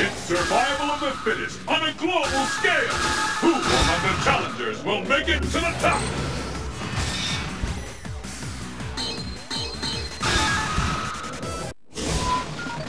It's survival of the fittest on a global scale. Who among the challengers will make it to the top?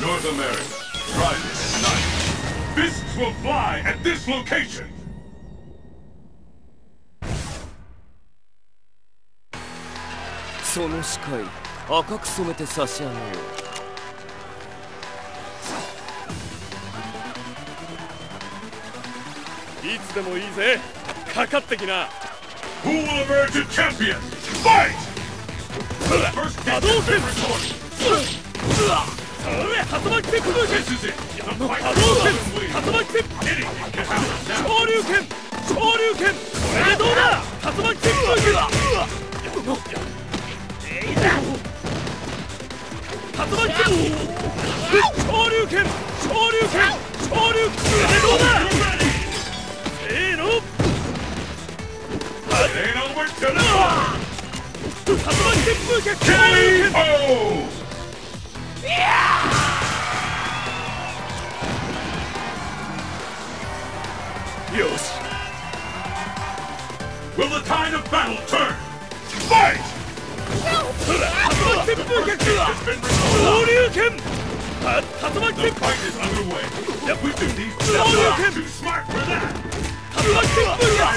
North America, Friday night. Fists will fly at this location. その視界赤く染めて差し上げよう いつでもいいぜかかってきな Who will emerge a champion? Fight! First kick has been recorded. それ竜巻旋風 This is it. The fight 波 for 動拳 Golden Wing. 竜巻旋 Anything can happen now. 昇竜拳昇竜拳これでどうだ竜巻旋風竜巻昇竜拳昇竜拳昇竜拳これでどうだ we're gonna Will the tide of battle turn? Fight! No! Abundant Booger K.O. has been restored! The fight is underway. Yep. We do these. Too smart for that.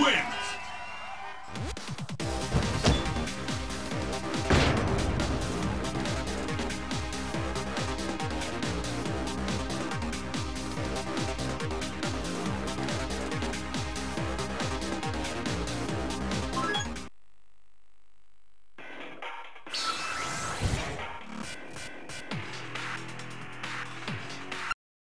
win.